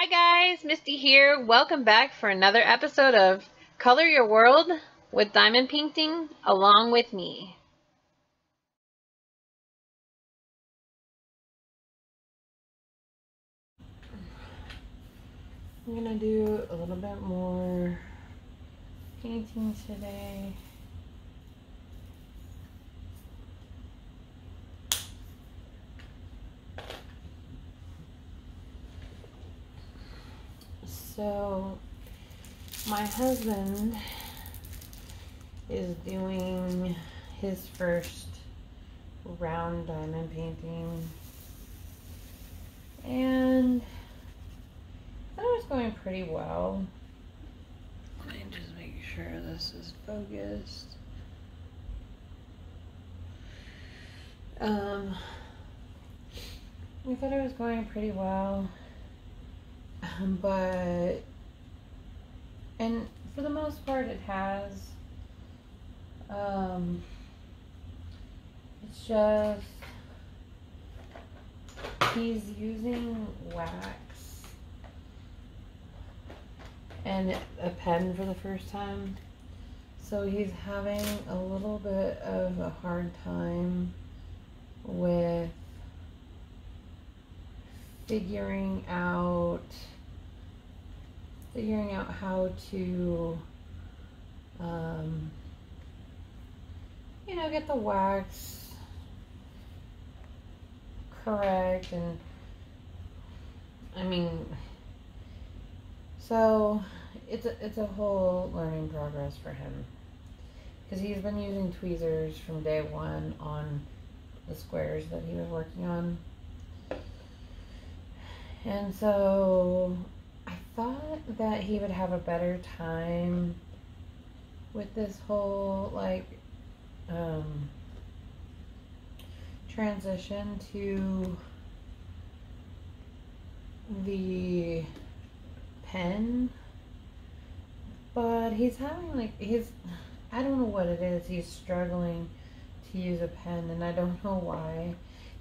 Hi guys, Misty here. Welcome back for another episode of Color Your World with Diamond Painting along with me. I'm gonna do a little bit more painting today. So, my husband is doing his first round diamond painting. And I thought it was going pretty well. Let me just make sure this is focused. Um, I thought it was going pretty well. But and for the most part it has um it's just he's using wax and a pen for the first time. So he's having a little bit of a hard time with figuring out figuring out how to um, you know get the wax correct and I mean so it's a, it's a whole learning progress for him. Because he's been using tweezers from day one on the squares that he was working on and so I thought that he would have a better time with this whole like um, transition to the pen. But he's having like he's I don't know what it is. He's struggling to use a pen and I don't know why.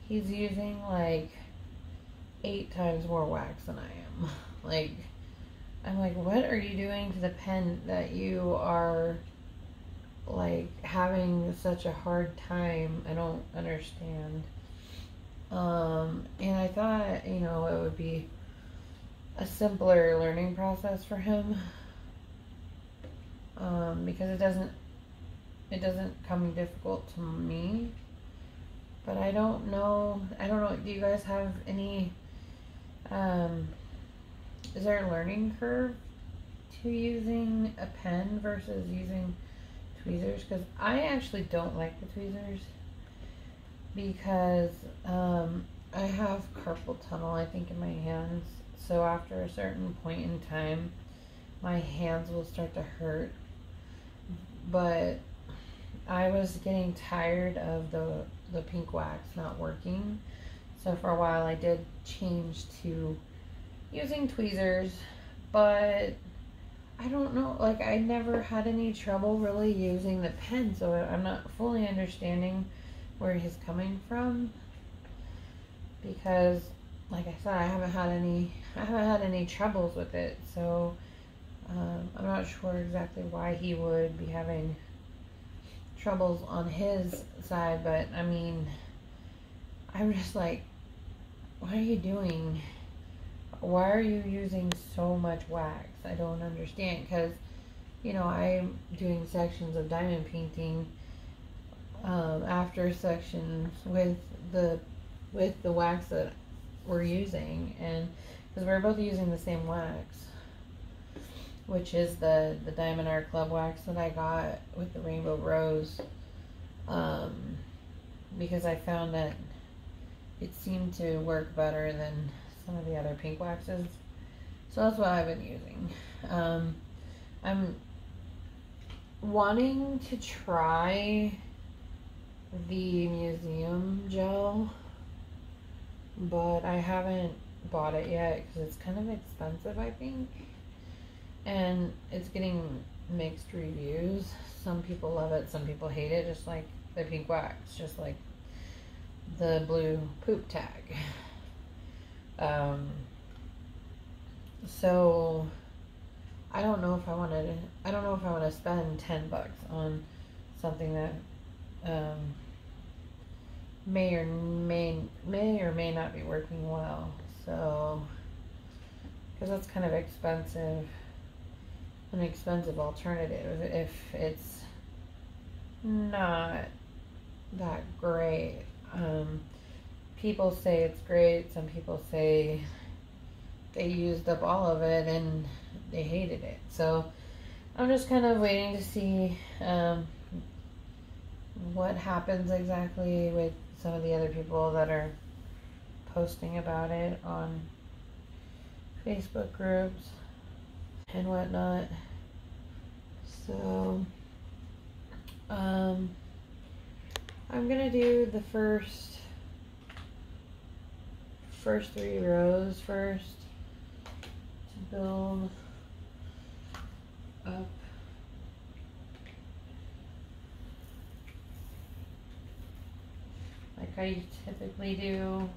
He's using like eight times more wax than I am. Like, I'm like, what are you doing to the pen that you are like having such a hard time? I don't understand. Um, and I thought, you know, it would be a simpler learning process for him. Um, because it doesn't it doesn't come difficult to me. But I don't know I don't know do you guys have any um, is there a learning curve to using a pen versus using tweezers? Because I actually don't like the tweezers because um, I have carpal tunnel, I think, in my hands. So after a certain point in time, my hands will start to hurt. But I was getting tired of the the pink wax not working. So for a while I did change to using tweezers, but I don't know, like I never had any trouble really using the pen, so I'm not fully understanding where he's coming from. Because like I said, I haven't had any I haven't had any troubles with it, so um, I'm not sure exactly why he would be having troubles on his side, but I mean, I'm just like, what are you doing? Why are you using so much wax? I don't understand because, you know, I'm doing sections of diamond painting um, after sections with the with the wax that we're using, and because we're both using the same wax, which is the the Diamond Art Club wax that I got with the Rainbow Rose, um, because I found that it seemed to work better than some of the other pink waxes. So that's what I've been using. Um, I'm wanting to try the museum gel, but I haven't bought it yet because it's kind of expensive, I think. And it's getting mixed reviews. Some people love it, some people hate it, just like the pink wax, just like the blue poop tag. Um, so I don't know if I want to. I don't know if I want to spend ten bucks on something that um, may or may may or may not be working well. So because that's kind of expensive, an expensive alternative if it's not that great. Um, people say it's great. Some people say they used up all of it and they hated it. So I'm just kind of waiting to see um, what happens exactly with some of the other people that are posting about it on Facebook groups and whatnot. So, um, I'm gonna do the first first three rows first to build up like I typically do.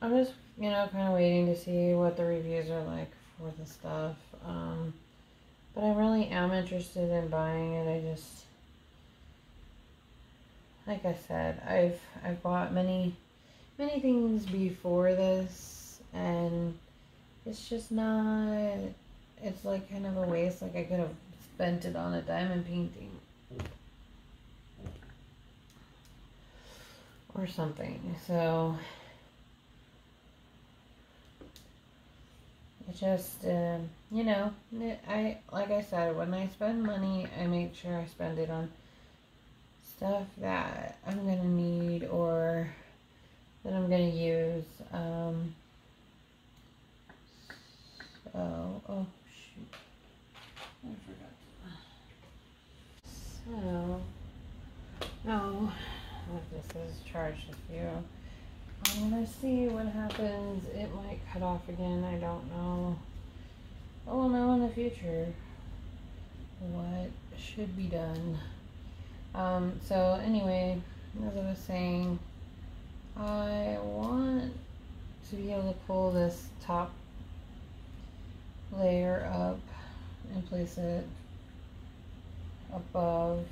I'm just, you know, kind of waiting to see what the reviews are like for the stuff. Um, but I really am interested in buying it. I just, like I said, I've I've bought many, many things before this, and it's just not. It's like kind of a waste. Like I could have spent it on a diamond painting. Or something. So it just uh, you know i like i said when i spend money i make sure i spend it on stuff that i'm gonna need or that i'm gonna use um so oh shoot. I forgot. So no oh, this is charged a few I'm gonna see what happens. It might cut off again. I don't know. I will know in the future what should be done. Um, so anyway, as I was saying, I want to be able to pull this top layer up and place it above.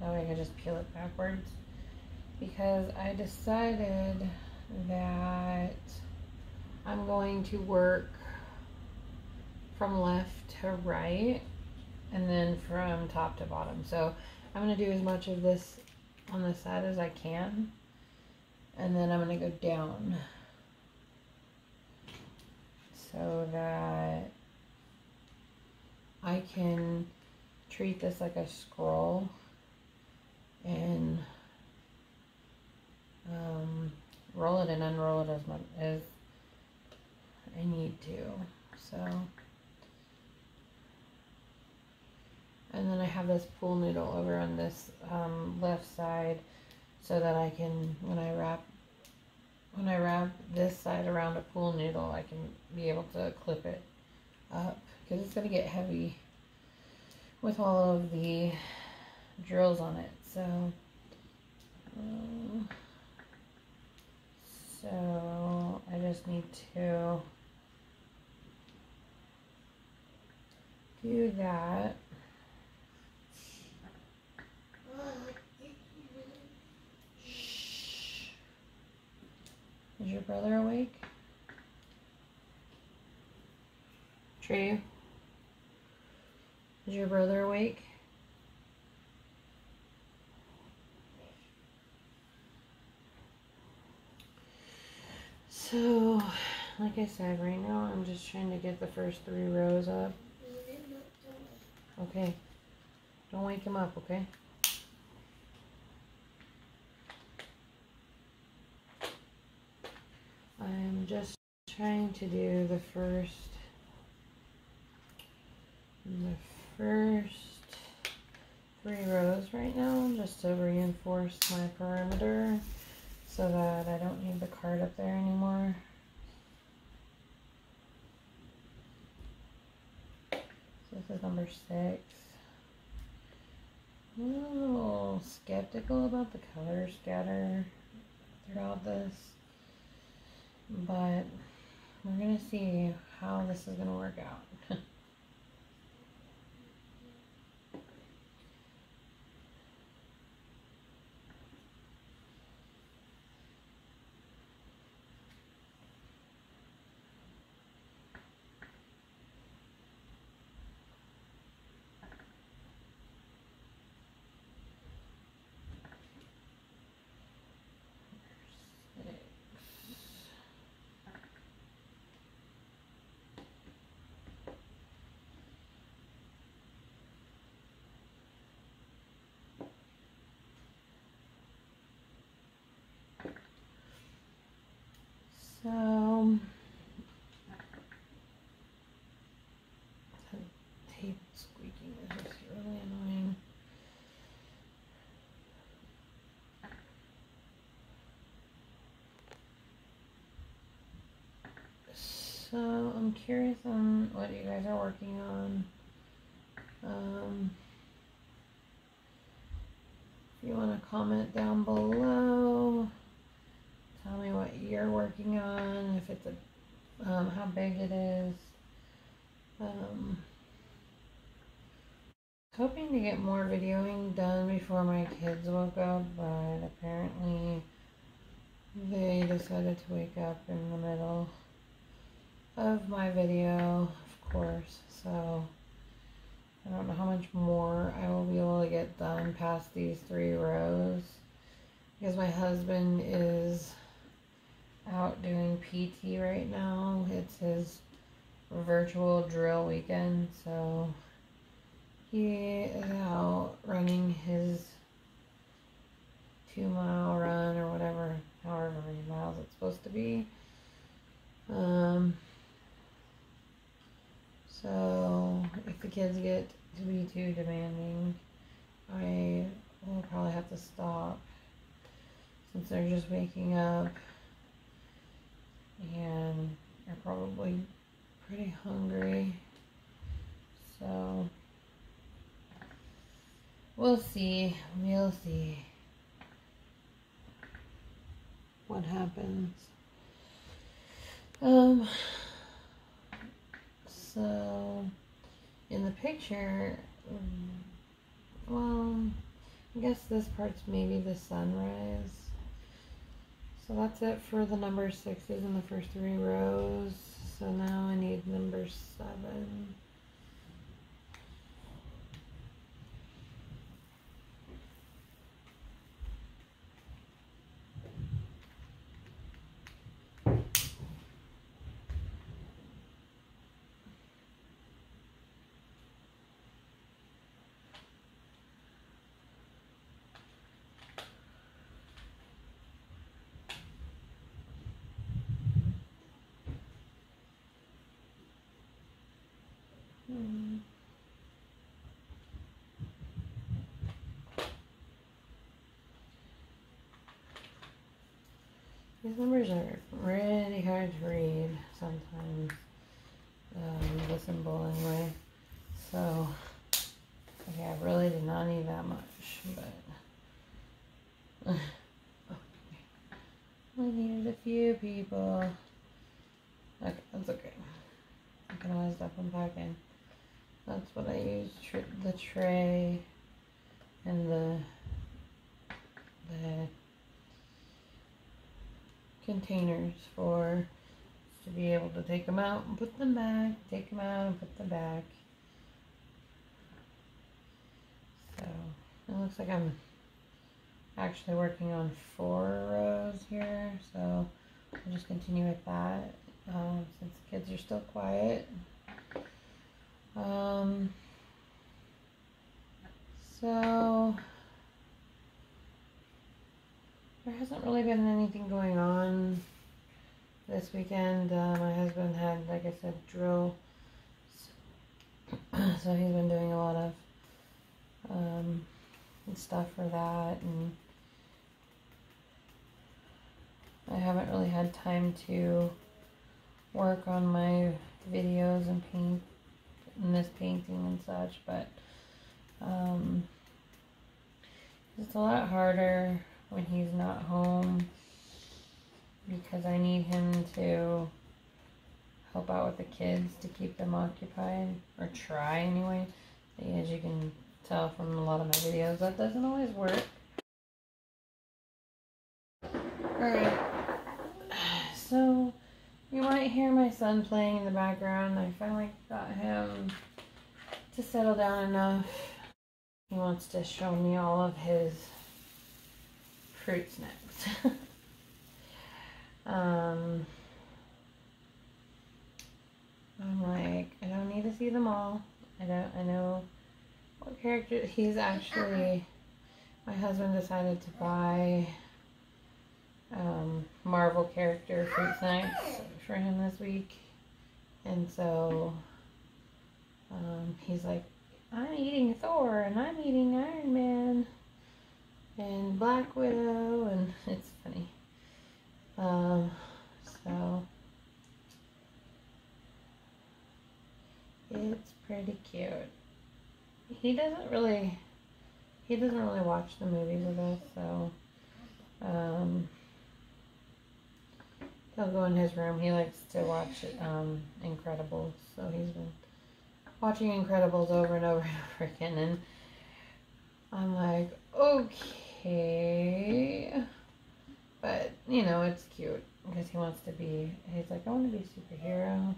That way I can just peel it backwards. Because I decided that I'm going to work from left to right and then from top to bottom. So I'm going to do as much of this on the side as I can and then I'm going to go down so that I can treat this like a scroll and um, roll it and unroll it as much as I need to. So, and then I have this pool noodle over on this um, left side so that I can, when I wrap, when I wrap this side around a pool noodle, I can be able to clip it up because it's going to get heavy with all of the drills on it. So, um, so I just need to do that. Shh. Is your brother awake? True. Is your brother awake? So, like I said, right now I'm just trying to get the first three rows up. Okay. Don't wake him up, okay? I'm just trying to do the first the first three rows right now just to reinforce my perimeter so that I don't need the card up there anymore. So this is number six. I'm a little skeptical about the color scatter. throughout this. But we're going to see how this is going to work out. So, the tape squeaking is just really annoying. So, I'm curious on what you guys are working on. Um, if you want to comment down below. Tell me what you're working on, if it's a, um, how big it is. Um, hoping to get more videoing done before my kids woke up, but apparently they decided to wake up in the middle of my video, of course, so I don't know how much more I will be able to get done past these three rows because my husband is out doing PT right now. It's his virtual drill weekend, so he is out running his two mile run or whatever, however many miles it's supposed to be. Um, so if the kids get to be too demanding, I will probably have to stop since they're just waking up and they're probably pretty hungry. So we'll see. We'll see what happens. Um so in the picture well I guess this part's maybe the sunrise so that's it for the number sixes in the first three rows. So now I need number seven. Hmm. These numbers are really hard to read sometimes, um, the symbol anyway. So, okay, I really did not need that much, but I needed a few people. Okay, that's okay. I can always back in. That's what I use tr the tray and the the containers for to be able to take them out and put them back, take them out and put them back. So it looks like I'm actually working on four rows here, so I'll just continue with that um, since the kids are still quiet. Um, so there hasn't really been anything going on this weekend. Uh, my husband had, like I said, drill. So he's been doing a lot of um, stuff for that. And I haven't really had time to work on my videos and paint this painting and such, but um, it's a lot harder when he's not home because I need him to help out with the kids to keep them occupied, or try anyway. As you can tell from a lot of my videos, that doesn't always work. Alright, so you might hear my son playing in the background. I finally got him to settle down enough. He wants to show me all of his fruit snacks. um, I'm like, I don't need to see them all. I don't, I know what character, he's actually, my husband decided to buy um, Marvel character fruit snacks for him this week. And so um, he's like, I'm eating Thor and I'm eating Iron Man and Black Widow, and it's funny. Um, so it's pretty cute. He doesn't really, he doesn't really watch the movies with us, so um, he'll go in his room. He likes to watch um, Incredibles, so he's been watching Incredibles over and over and over again, and I'm like, okay, but you know, it's cute because he wants to be. He's like, I want to be a superhero,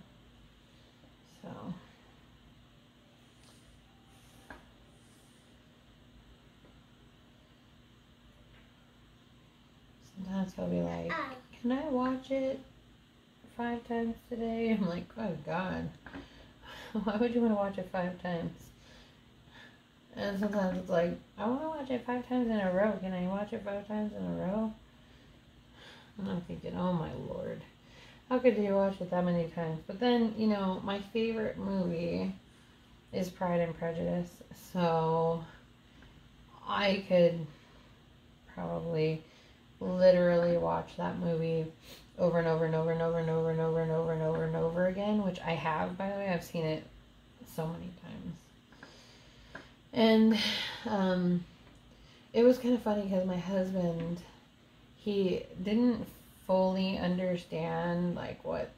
so. Sometimes he'll be like, Can I watch it five times today? I'm like, Oh God. Why would you want to watch it five times? And sometimes it's like, I want to watch it five times in a row. Can I watch it five times in a row? And I'm thinking, oh my lord. How could you watch it that many times? But then, you know, my favorite movie is Pride and Prejudice. So I could probably literally watch that movie over and over and over and over and over and over and over and over and over again, which I have, by the way. I've seen it so many times. And um, it was kind of funny because my husband, he didn't fully understand like what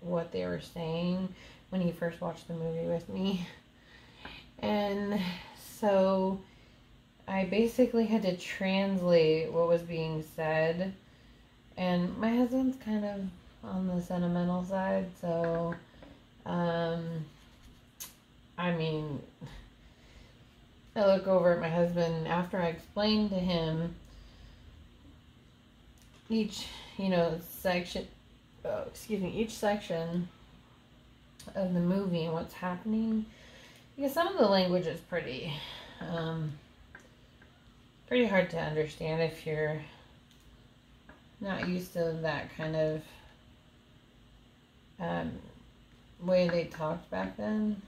what they were saying when he first watched the movie with me. And so I basically had to translate what was being said. And my husband's kind of on the sentimental side, so um I mean I look over at my husband after I explained to him each, you know, section oh, excuse me, each section of the movie and what's happening. Because some of the language is pretty um pretty hard to understand if you're not used to that kind of um, way they talked back then.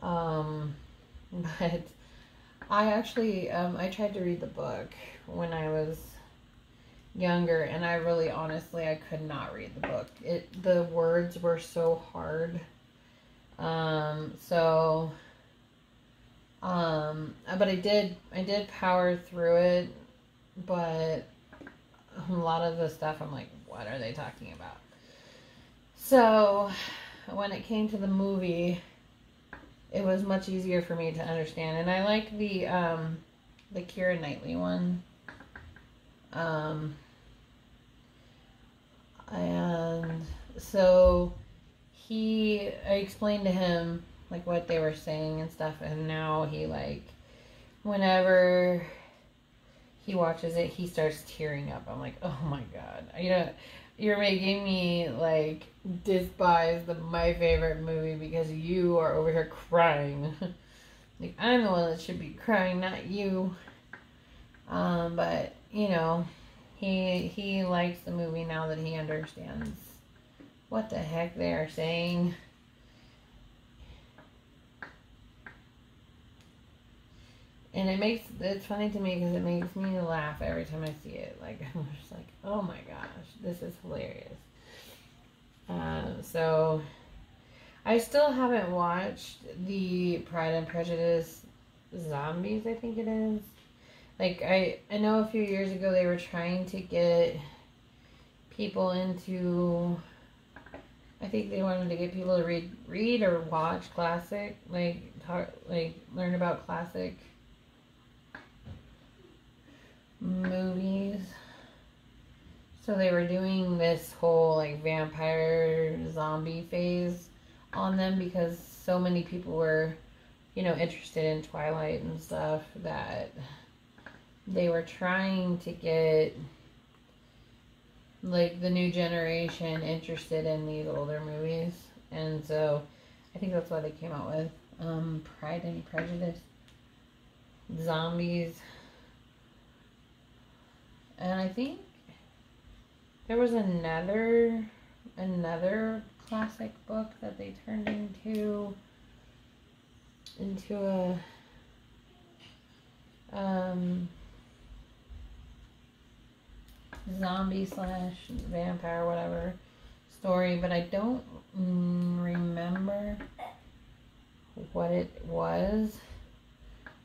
Um, but I actually um, I tried to read the book when I was younger, and I really honestly I could not read the book. It the words were so hard. Um, so um, but I did I did power through it, but a lot of the stuff I'm like, what are they talking about? So when it came to the movie, it was much easier for me to understand, and I like the um, the Keira Knightley one. Um, and so he, I explained to him like what they were saying and stuff and now he like whenever he watches it he starts tearing up. I'm like oh my god. You know you're making me like despise the my favorite movie because you are over here crying. Like i'm the one that should be crying not you. Um but you know he he likes the movie now that he understands what the heck they are saying and it makes it's funny to me because it makes me laugh every time I see it. Like I'm just like, oh my gosh, this is hilarious. Uh, so I still haven't watched the Pride and Prejudice Zombies. I think it is. Like I I know a few years ago they were trying to get people into I think they wanted to get people to read read or watch classic like talk, like learn about classic movies. So they were doing this whole like vampire zombie phase on them because so many people were, you know, interested in Twilight and stuff that they were trying to get like the new generation interested in these older movies. And so I think that's why they came out with um, Pride and Prejudice, Zombies, and I think there was another another classic book that they turned into into a um zombie slash vampire whatever story but i don't remember what it was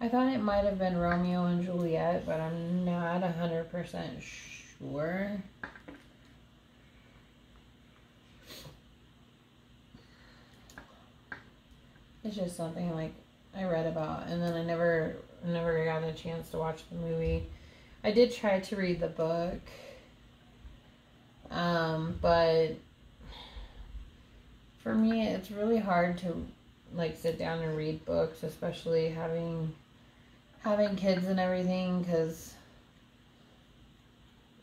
i thought it might have been romeo and juliet but i'm not a hundred percent sure it's just something like I read about, and then I never never got a chance to watch the movie. I did try to read the book, um, but for me, it's really hard to like sit down and read books, especially having having kids and everything, because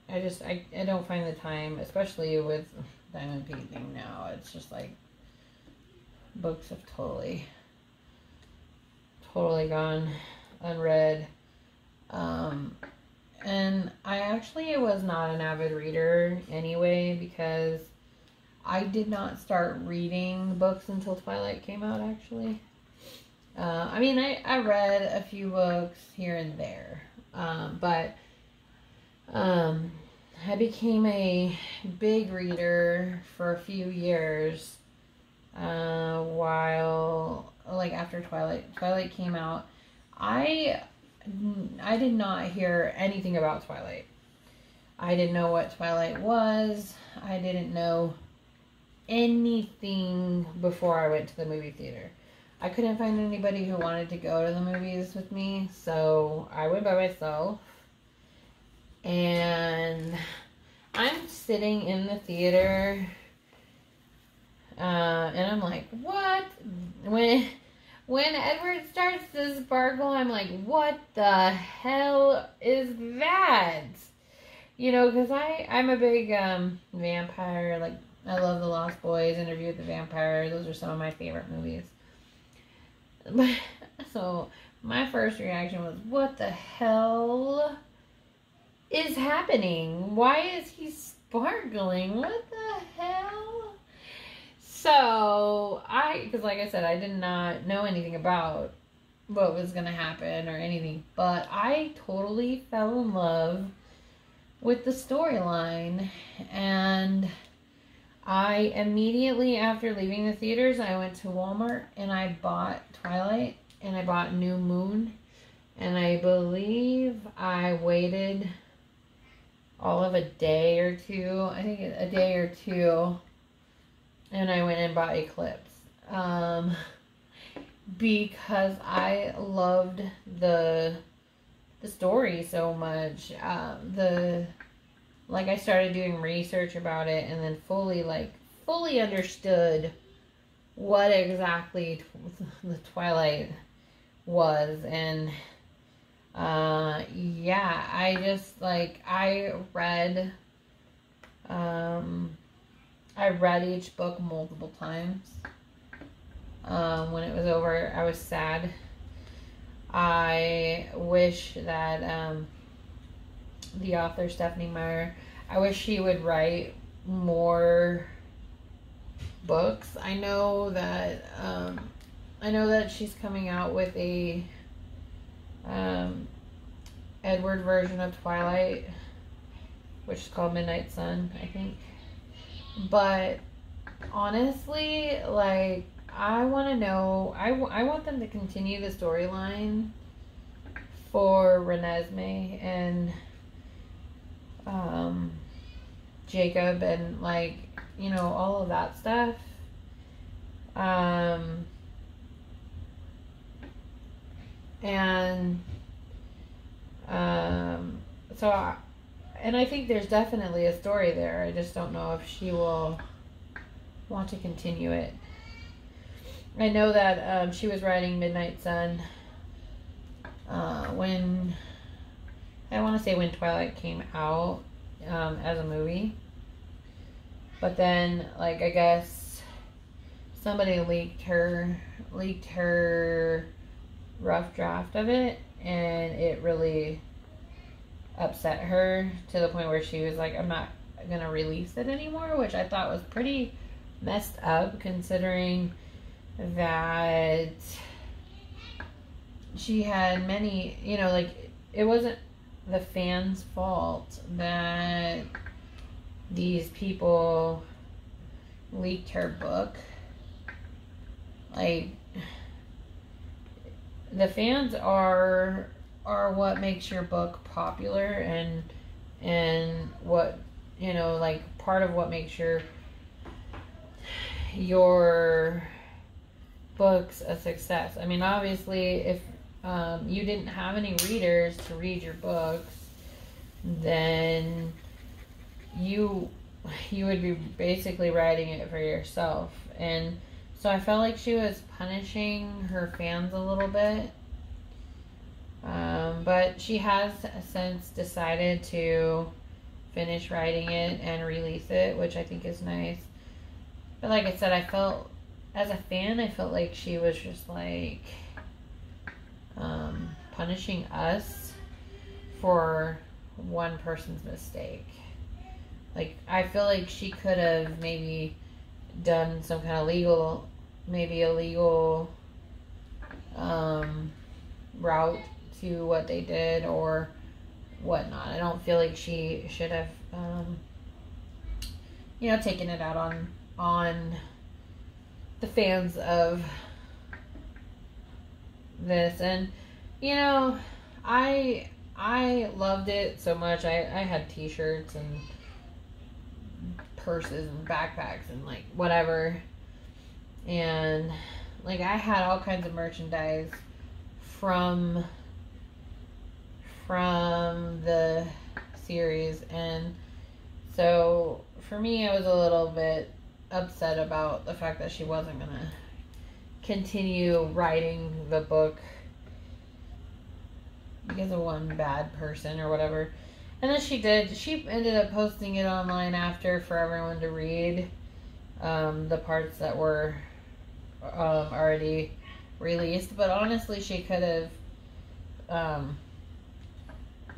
I just I, I don't find the time, especially with diamond painting now. It's just like books have totally totally gone unread. Um, and I actually was not an avid reader anyway because I did not start reading books until Twilight came out actually. Uh, I mean, I, I read a few books here and there, um, but um, I became a big reader for a few years uh, while like after Twilight Twilight came out, I I did not hear anything about Twilight. I didn't know what Twilight was. I didn't know anything before I went to the movie theater. I couldn't find anybody who wanted to go to the movies with me, so I went by myself. And I'm sitting in the theater uh, and I'm like, what? When when Edward starts to sparkle, I'm like, what the hell is that? You know, because I I'm a big um, vampire. Like I love The Lost Boys, Interview with the Vampire. Those are some of my favorite movies. so my first reaction was, what the hell is happening? Why is he sparkling? What the hell? So I, because like I said, I did not know anything about what was going to happen or anything, but I totally fell in love with the storyline and I immediately after leaving the theaters I went to Walmart and I bought Twilight and I bought New Moon and I believe I waited all of a day or two I think a day or two and I went and bought Eclipse. Um, because I loved the the story so much. Um, the like I started doing research about it and then fully like fully understood what exactly the Twilight was and uh yeah, I just like I read um I read each book multiple times. Um, when it was over, I was sad. I wish that um, the author Stephanie Meyer, I wish she would write more books. I know that um, I know that she's coming out with a um, Edward version of Twilight, which is called Midnight Sun, I think. But honestly, like, I want to know, I, w- I want them to continue the storyline for Renesmee and, um, Jacob and like you know all of that stuff. Um, and um, so, I, and I think there's definitely a story there. I just don't know if she will want to continue it. I know that um, she was writing Midnight Sun uh, when I want to say when Twilight came out um, as a movie, but then like I guess somebody leaked her leaked her rough draft of it, and it really upset her to the point where she was like, "I'm not gonna release it anymore," which I thought was pretty messed up considering that she had many, you know, like it wasn't the fans' fault that these people leaked her book. Like the fans are are what makes your book popular and and what you know like part of what makes your your books a success. I mean, obviously, if um, you didn't have any readers to read your books, then you you would be basically writing it for yourself. And so I felt like she was punishing her fans a little bit. Um, but she has since decided to finish writing it and release it, which I think is nice. But like I said, I felt as a fan, I felt like she was just like um, punishing us for one person's mistake. Like I feel like she could have maybe done some kind of legal, maybe a legal um, route to what they did or whatnot. I don't feel like she should have, um, you know, taken it out on on the fans of this and you know i i loved it so much. I i had t-shirts and purses and backpacks and like whatever. And like i had all kinds of merchandise from from the series. And so for me it was a little bit upset about the fact that she wasn't gonna continue writing the book because of one bad person or whatever. And then she did. She ended up posting it online after for everyone to read um, the parts that were um, already released. But honestly, she could have um,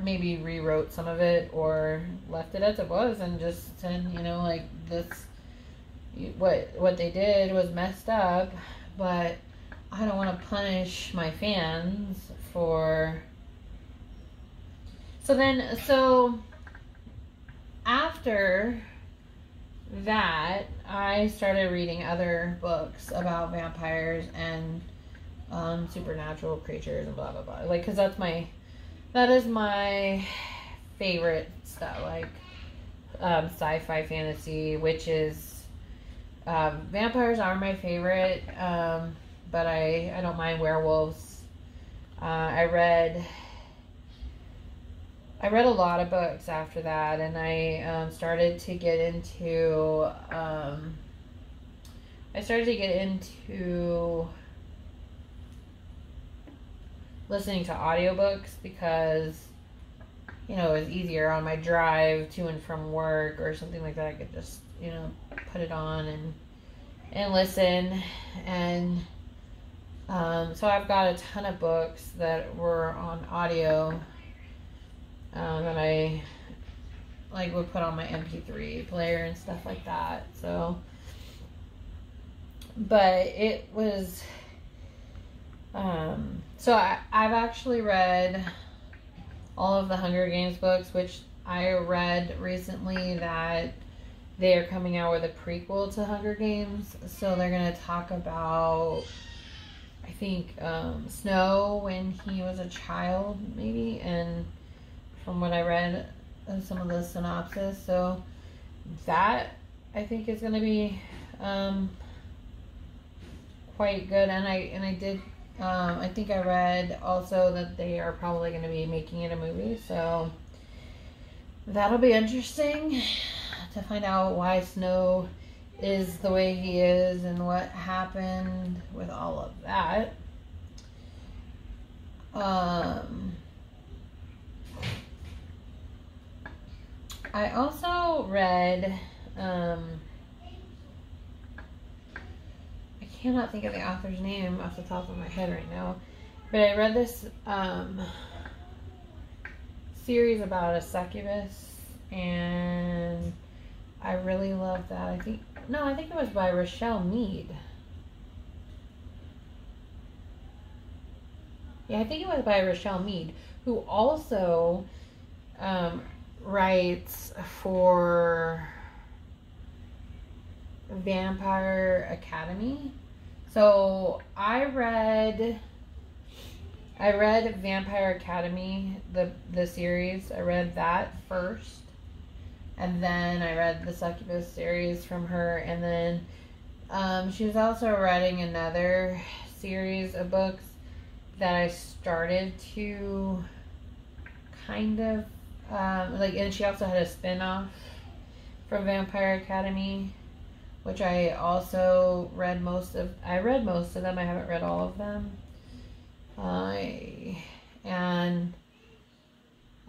maybe rewrote some of it or left it as it was and just said, you know, like this what what they did was messed up, but I don't want to punish my fans for. So then, so after that, I started reading other books about vampires and um, supernatural creatures and blah blah blah. Like, cause that's my, that is my favorite stuff. Like, um, sci-fi, fantasy, witches, um, vampires are my favorite, um, but I, I don't mind werewolves. Uh, I read I read a lot of books after that, and I um, started to get into um, I started to get into listening to audiobooks because you know it was easier on my drive to and from work or something like that. I could just you know, put it on and and listen. And um, so I've got a ton of books that were on audio um, that I like would put on my MP3 player and stuff like that. So, but it was. Um, so I, I've actually read all of the Hunger Games books, which I read recently that they are coming out with a prequel to Hunger Games. So they're going to talk about, I think, um, Snow when he was a child, maybe. And from what I read, uh, some of the synopsis. So that I think is going to be um, quite good. And I and I did. Um, I think I read also that they are probably going to be making it a movie. So that'll be interesting to find out why Snow is the way he is and what happened with all of that. Um, I also read, um, I cannot think of the author's name off the top of my head right now, but I read this um, series about a succubus, and I really love that. I think, no, I think it was by Rochelle Mead. Yeah, I think it was by Rochelle Mead, who also um, writes for Vampire Academy. So I read I read Vampire Academy, the the series. I read that first. And then I read the Succubus series from her and then um, she was also writing another series of books that I started to kind of um, like, and she also had a spin-off from Vampire Academy, which I also read most of. I read most of them. I haven't read all of them. I and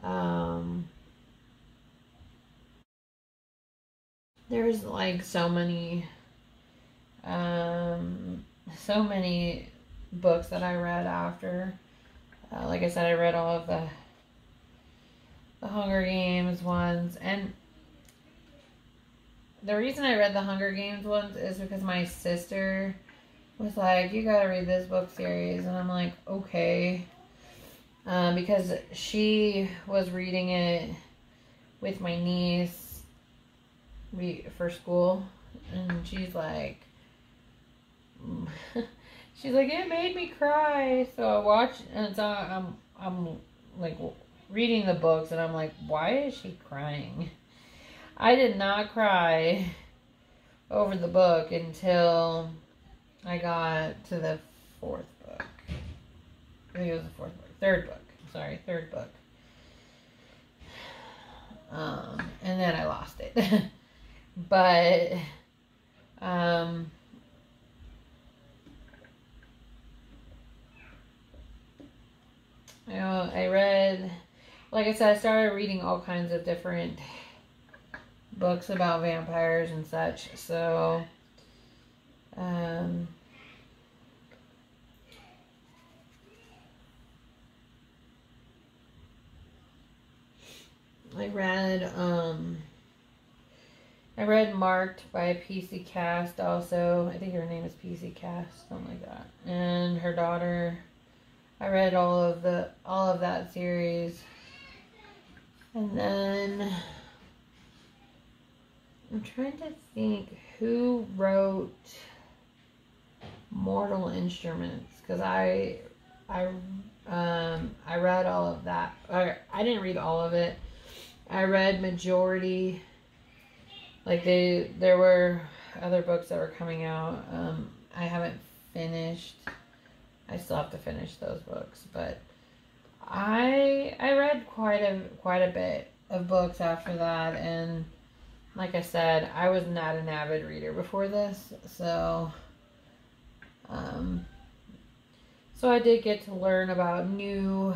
um, there's like so many, um, so many books that I read after. Uh, like I said, I read all of the the Hunger Games ones, and the reason I read the Hunger Games ones is because my sister was like, "You gotta read this book series," and I'm like, "Okay," um, because she was reading it with my niece for school, and she's like. she's like, it made me cry. So I watched, and so I'm, I'm like reading the books, and I'm like, why is she crying? I did not cry over the book until I got to the fourth book. I think it was the fourth book. Third book. Sorry, third book. Um, and then I lost it. but um, you know, I read, like I said, I started reading all kinds of different books about vampires and such. So, um, I read, um, I read Marked by PC Cast also. I think her name is PC Cast, something like that. And her daughter I read all of the all of that series. And then I'm trying to think who wrote Mortal Instruments because I I um I read all of that. I I didn't read all of it. I read majority. Like they there were other books that were coming out. Um I haven't finished I still have to finish those books, but I I read quite a quite a bit of books after that and like I said, I was not an avid reader before this, so um so I did get to learn about new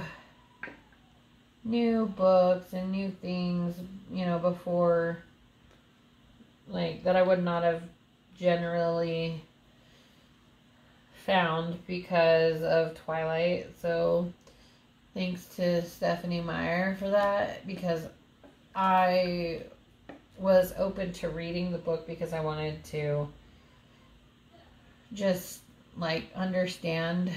new books and new things, you know, before like that I would not have generally found because of Twilight. So thanks to Stephenie Meyer for that because I was open to reading the book because I wanted to just like understand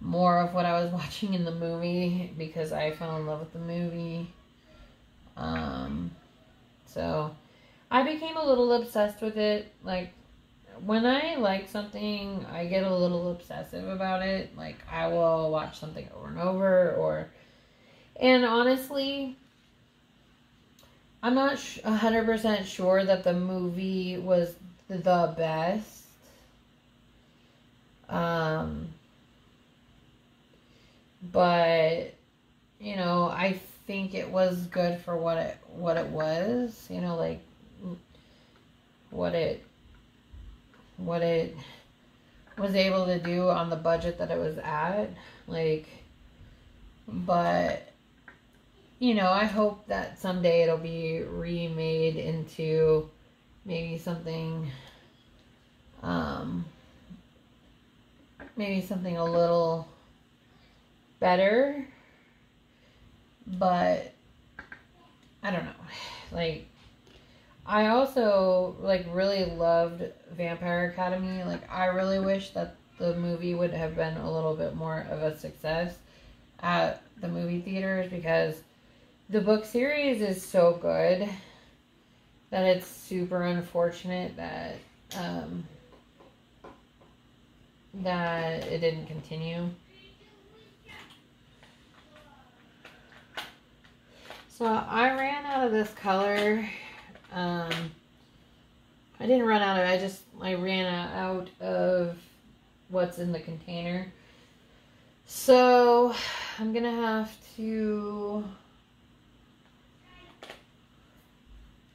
more of what I was watching in the movie because I fell in love with the movie. Um, so I became a little obsessed with it. Like when I like something, I get a little obsessive about it. Like I will watch something over and over or and honestly, I'm not hundred percent sure that the movie was the best. Um, but you know, I think it was good for what it what it was. You know, like what it what it was able to do on the budget that it was at. Like, but you know, I hope that someday it'll be remade into maybe something um maybe something a little better but I don't know. Like I also like really loved Vampire Academy. Like I really wish that the movie would have been a little bit more of a success at the movie theaters because the book series is so good that it's super unfortunate that um, that it didn't continue. So I ran out of this color. Um, I didn't run out of I just I ran out of what's in the container. So I'm gonna have to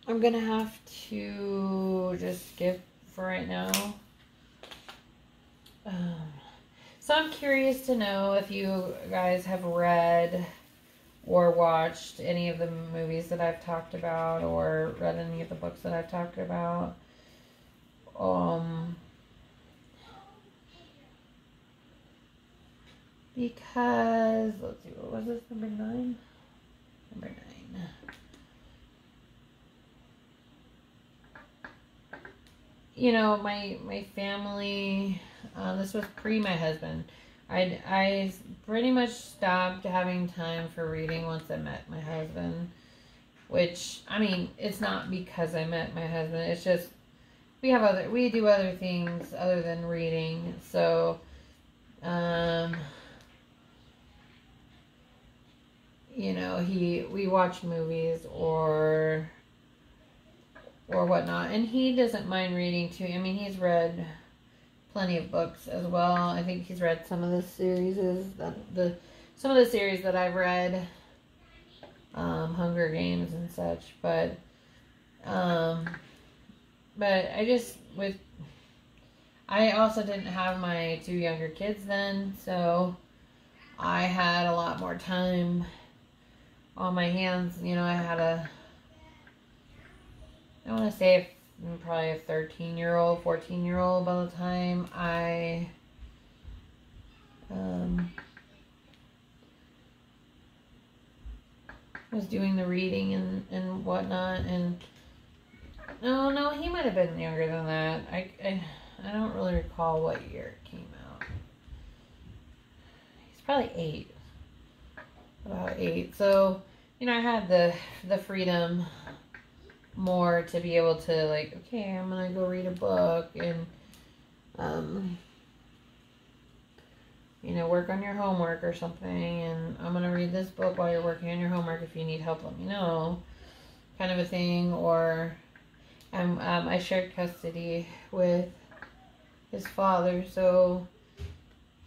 I'm gonna have to just skip for right now. Um, so I'm curious to know if you guys have read or watched any of the movies that I've talked about or read any of the books that I've talked about. Um, because, let's see, what was this, number nine? Number nine. You know, my, my family, uh, this was pre my husband I, I pretty much stopped having time for reading once I met my husband. Which, I mean, it's not because I met my husband. It's just, we have other, we do other things other than reading. So, um, you know, he, we watch movies or, or whatnot. And he doesn't mind reading too. I mean, he's read plenty of books as well. I think he's read some of the series that the some of the series that I've read, um, Hunger Games and such. But um, but I just with I also didn't have my two younger kids then, so I had a lot more time on my hands. You know, I had a I want to say I'm probably a 13 year old, 14 year old by the time I um, was doing the reading and, and whatnot. And no, no, he might have been younger than that. I, I, I don't really recall what year it came out. He's probably eight. About eight. So, you know, I had the the freedom more to be able to like okay i'm gonna go read a book and um you know work on your homework or something and i'm gonna read this book while you're working on your homework if you need help let me know kind of a thing. Or um, um, i shared custody with his father so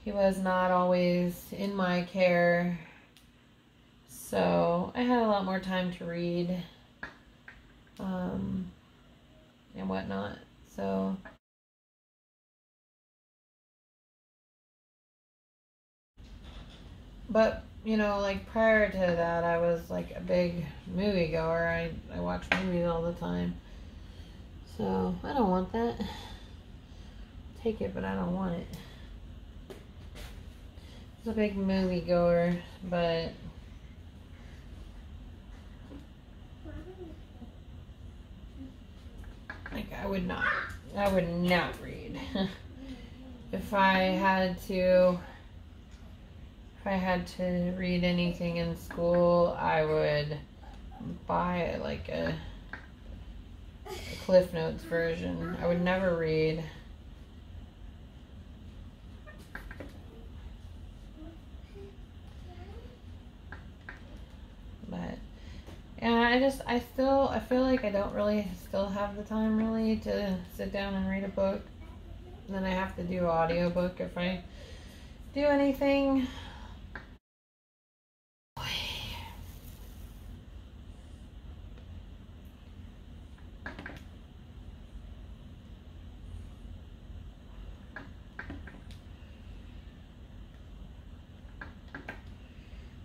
he was not always in my care. So i had a lot more time to read um, and whatnot. So. But, you know, like prior to that, I was like a big movie goer. I, I watch movies all the time. So, I don't want that. Take it, but I don't want it. I was a big movie goer, but Like I would not, I would not read. if I had to, if I had to read anything in school, I would buy like a, a Cliff Notes version. I would never read. Yeah, I just I still I feel like I don't really still have the time really to sit down and read a book. And then I have to do audiobook if I do anything.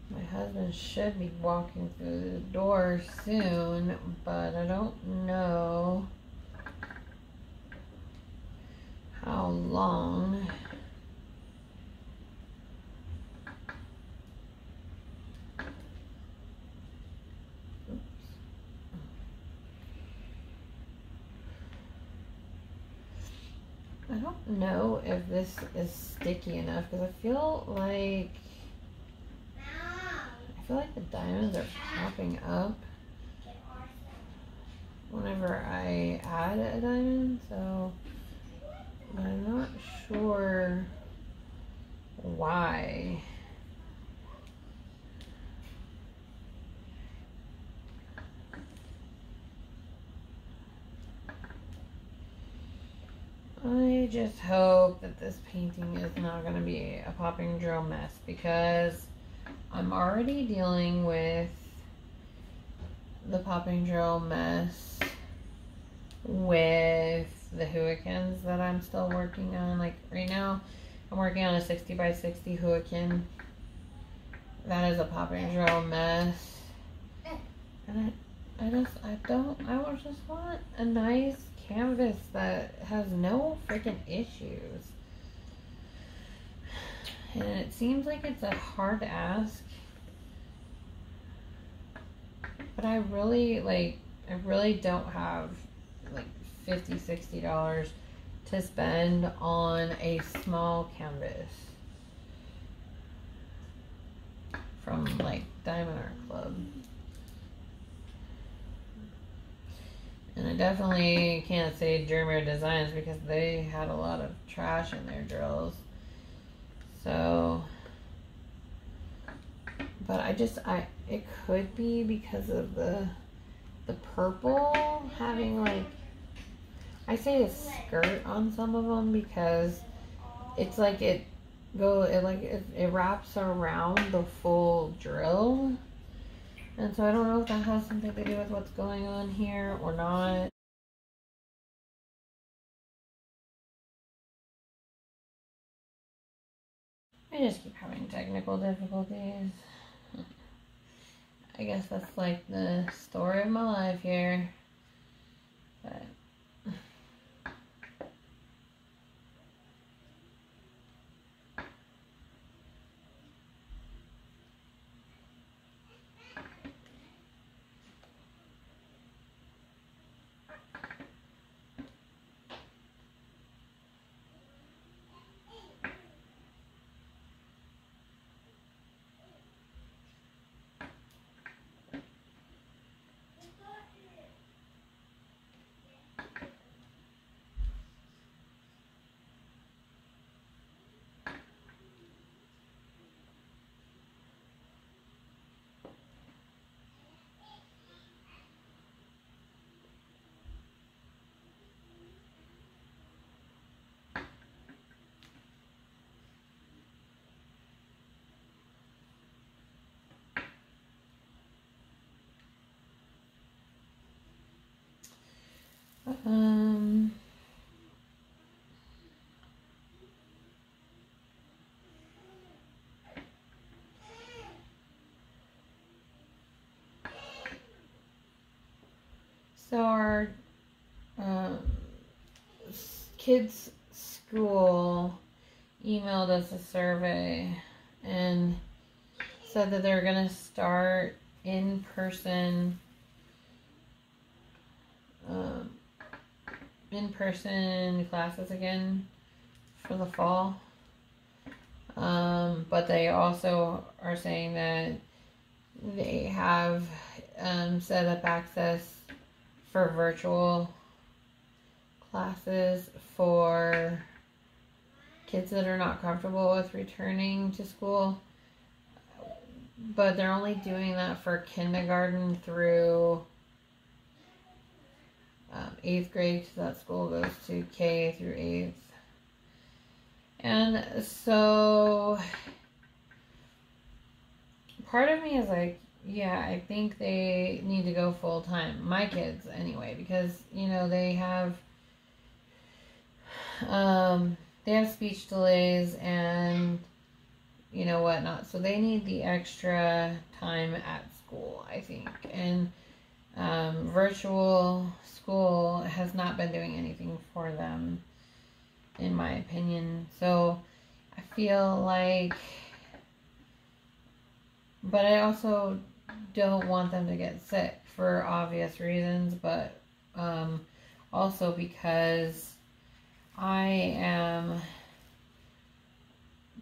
My husband should be walking through the door soon, but I don't know how long. I don't know if this is sticky enough because I feel like feel like the diamonds are popping up whenever I add a diamond, so I'm not sure why. I just hope that this painting is not going to be a popping drill mess because I'm already dealing with the popping drill mess with the Hurricanes that I'm still working on. Like right now, I'm working on a 60 by 60 Hurricane. That is a popping drill mess. And I, I just, I don't, I just want a nice canvas that has no freaking issues. And it seems like it's a hard ask. But I really, like, I really don't have, like, 50 60 dollars to spend on a small canvas from like Diamond Art Club. And I definitely can't say Jeremy Designs because they had a lot of trash in their drills. So, but I just, I, it could be because of the, the purple having like I say a skirt on some of them because it's like it go it like it, it wraps around the full drill. And so I don't know if that has something to do with what's going on here or not. I just keep having technical difficulties. I guess that's like the story of my life here. But Um. So our um, kids' school emailed us a survey and said that they're going to start in person um, in person classes again for the fall. Um, but they also are saying that they have um, set up access for virtual classes for kids that are not comfortable with returning to school. but they're only doing that for kindergarten through um, eighth grade because that school goes to K through eighth. And so part of me is like, yeah, I think they need to go full time. My kids, anyway, because you know they have um they have speech delays and you know whatnot, so they need the extra time at school. I think and um, virtual school has not been doing anything for them, in my opinion. So I feel like, but I also don't want them to get sick for obvious reasons, but um, also because I am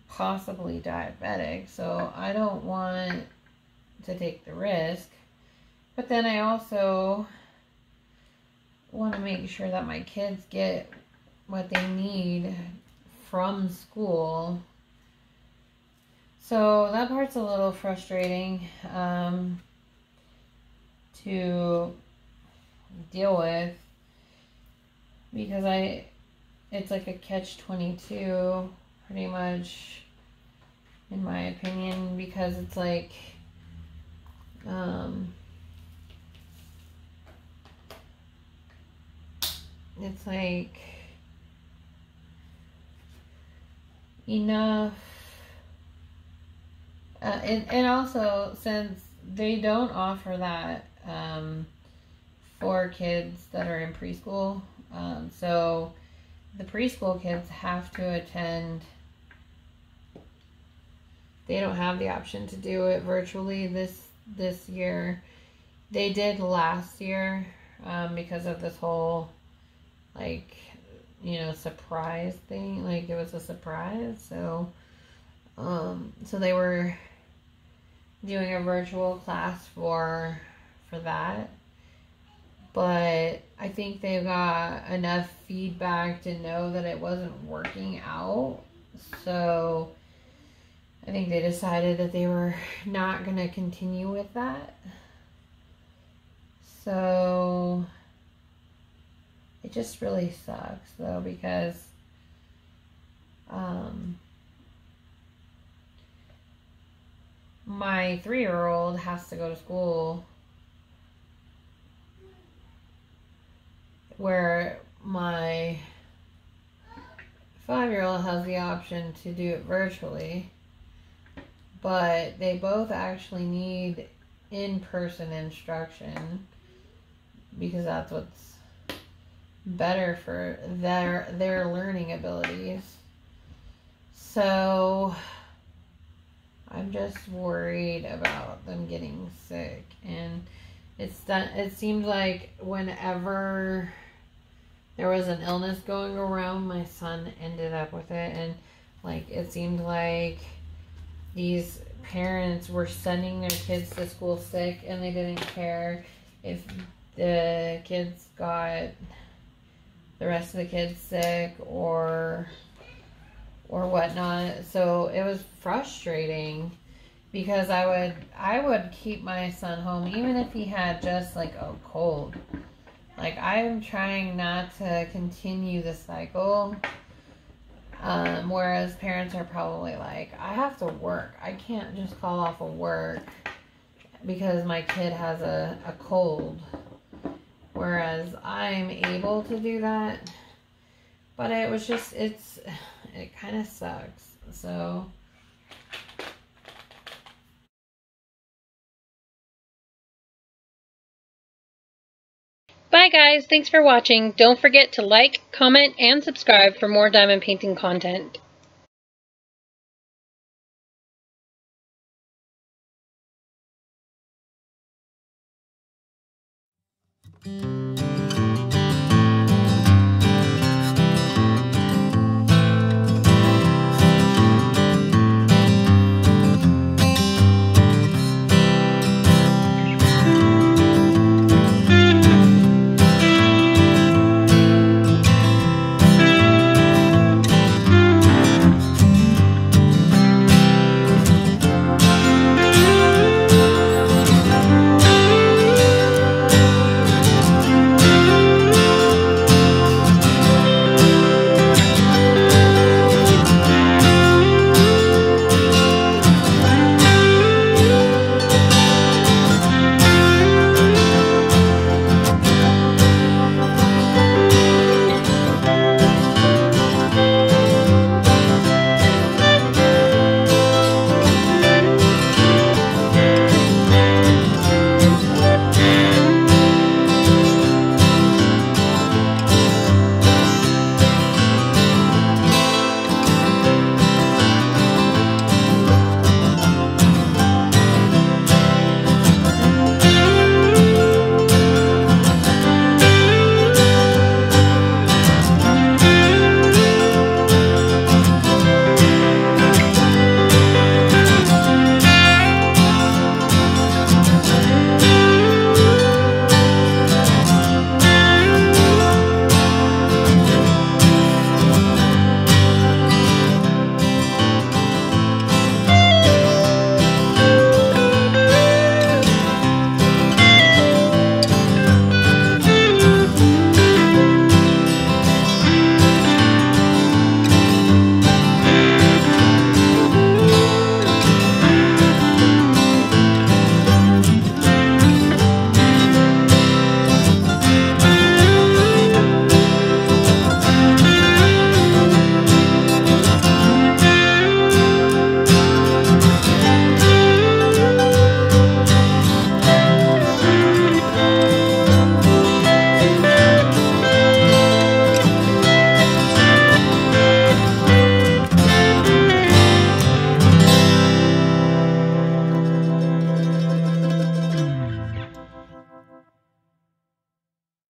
possibly diabetic, so I don't want to take the risk. But then I also want to make sure that my kids get what they need from school. So that part's a little frustrating um, to deal with because I it's like a catch 22 pretty much in my opinion because it's like um, it's like enough uh, and, and also since they don't offer that um, for kids that are in preschool um, so the preschool kids have to attend. They don't have the option to do it virtually this this year. They did last year um, because of this whole like you know surprise thing. Like it was a surprise so um so they were doing a virtual class for for that but I think they got enough feedback to know that it wasn't working out. So I think they decided that they were not going to continue with that. So it just really sucks though because um, my three year old has to go to school where my five year old has the option to do it virtually, but they both actually need in person instruction because that's what's better for their their learning abilities. So I'm just worried about them getting sick and it's done it seems like whenever there was an illness going around my son ended up with it and like it seemed like these parents were sending their kids to school sick and they didn't care if the kids got the rest of the kids sick or or whatnot. So it was frustrating because I would I would keep my son home even if he had just like a cold. Like I'm trying not to continue the cycle. Um, whereas parents are probably like, I have to work. I can't just call off of work because my kid has a, a cold. Whereas I'm able to do that. But it was just, it's, it kind of sucks. So. Bye guys, thanks for watching. Don't forget to like, comment, and subscribe for more diamond painting content. Mm-hmm.